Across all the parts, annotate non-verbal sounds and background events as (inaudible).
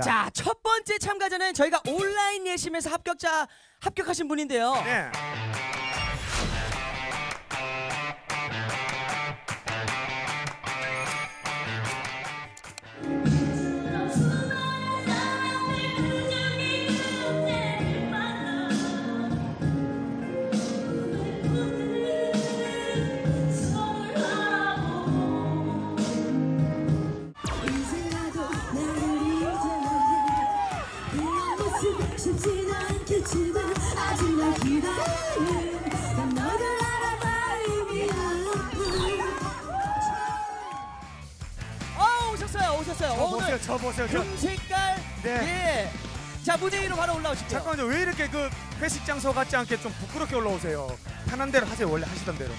자, 첫 번째 참가자는 저희가 온라인 예심에서 합격자 합격하신 분인데요. 네. 않겠지만 아직 날 기다리는 난 너를 알아 마음이 아파 어, 오셨어요. 오셨어요. 저 오늘 보세요, 저 보세요. 저. 금색깔 네. 예. 자, 무대 위로 바로 올라오실게요. 잠깐만요. 왜 이렇게 그 회식 장소 같지 않게 좀 부끄럽게 올라오세요? 편한 대로 하세요. 원래 하시던 대로.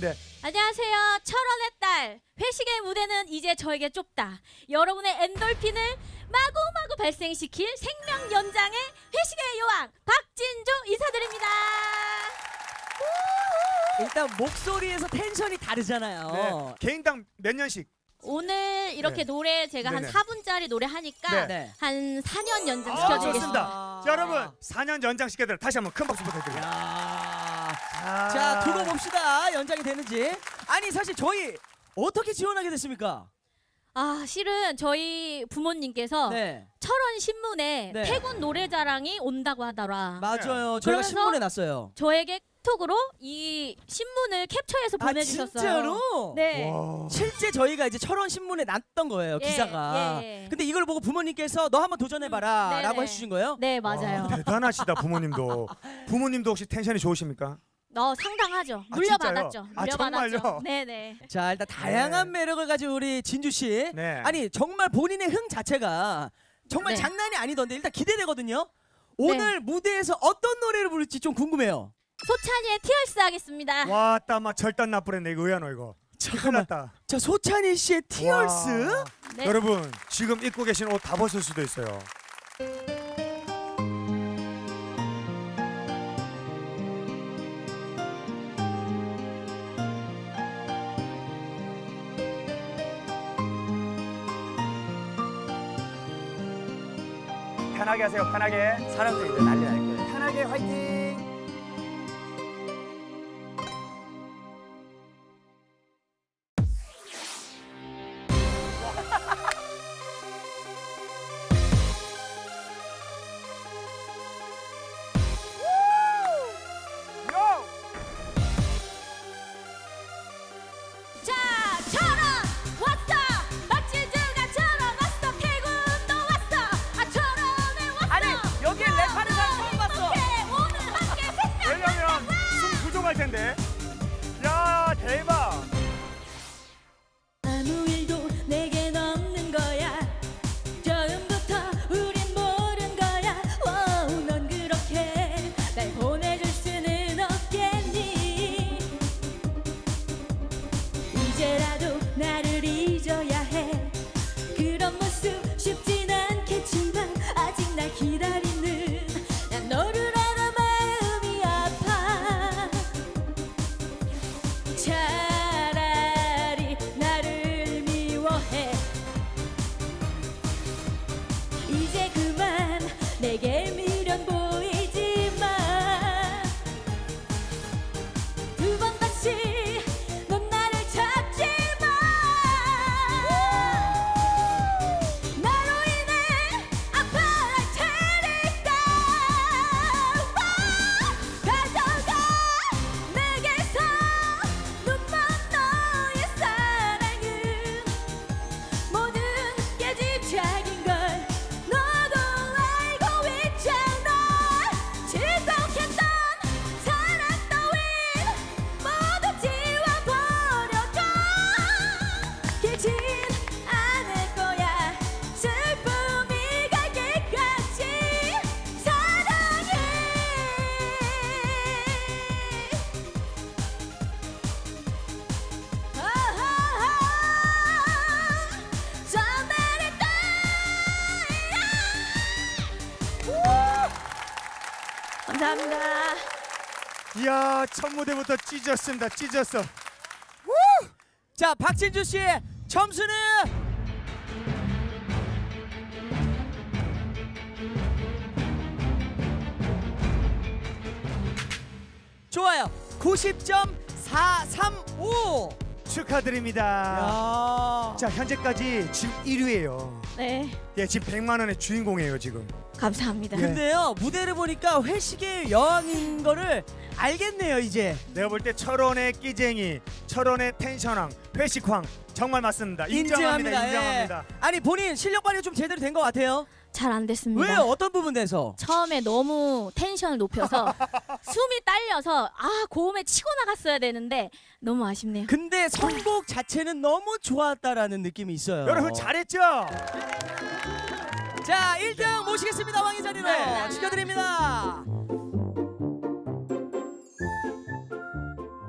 네. 안녕하세요. 철원의 딸. 회식의 무대는 이제 저에게 좁다. 여러분의 엔돌핀을 마구마구 발생시킬 생명 연장의 회식의 여왕 박진주 인사드립니다. 일단 목소리에서 텐션이 다르잖아요. 네. 개인당 몇 년씩? 오늘 이렇게 네. 노래 제가 네네. 한 4분짜리 노래 하니까 네. 한 4년 연장 아. 아. 자, 여러분 4년 연장 시켜드려 다시 한번 큰 박수 부탁드립니다. 야. 아. 자, 두고 봅시다. 연장이 되는지. 아니, 사실 저희 어떻게 지원하게 됐습니까? 아 실은 저희 부모님께서 네. 철원 신문에 네. 태군 노래자랑이 온다고 하더라. 맞아요. 저희가 그러면서 신문에 났어요. 저에게 톡으로 이 신문을 캡처해서 아, 보내주셨어요. 진짜로? 네. 와. 실제 저희가 이제 철원 신문에 났던 거예요 예, 기사가. 예, 예. 근데 이걸 보고 부모님께서 너 한번 도전해봐라라고 음, 네네. 해주신 거예요. 네 맞아요. 와, 대단하시다 부모님도. (laughs) 부모님도 혹시 텐션이 좋으십니까? 어 상당하죠. 아, 물려받았죠. 진짜요? 아, 물려받았죠. 정말요? 네네. 자 일단 다양한 네. 매력을 가진 우리 진주 씨. 네. 아니 정말 본인의 흥 자체가 정말 네. 장난이 아니던데 일단 기대되거든요. 오늘 무대에서 어떤 노래를 부를지 좀 궁금해요. 소찬이의 티얼스 하겠습니다. 와, 따마 절단 나쁘랬네 이거 의아노 이거. 큰일 잠깐만. 났다. 자 소찬희 씨의 티얼스. 와. 네. 여러분 지금 입고 계신 옷 다 벗을 수도 있어요. 편하게 하세요. 편하게. 사람들이 이제 난리 날 거예요. 편하게 화이팅. 그렇게 감사합니다. 이야 첫 무대부터 찢었습니다. 찢었어. 자 박진주 씨, 점수는 좋아요. 90.435. 축하드립니다. 야. 자 현재까지 지금 1위예요. 네, 예 지금 100만 원의 주인공이에요 지금. 감사합니다. 예. 근데요 무대를 보니까 회식의 여왕인 거를 알겠네요 이제. 내가 볼 때 철원의 끼쟁이, 철원의 텐션왕, 회식왕 정말 맞습니다. 인정합니다. 인정합니다. 인정합니다. 예. 아니 본인 실력 발휘 좀 제대로 된 것 같아요. 잘 안 됐습니다. 왜요? 어떤 부분에서? 처음에 너무 텐션을 높여서 (laughs) 숨이 딸려서 아 고음에 치고 나갔어야 되는데 너무 아쉽네요. 근데 선곡 자체는 너무 좋았다라는 느낌이 있어요. 여러분 잘했죠? 자 1등 모시겠습니다 왕의 자리로 네. 축하드립니다.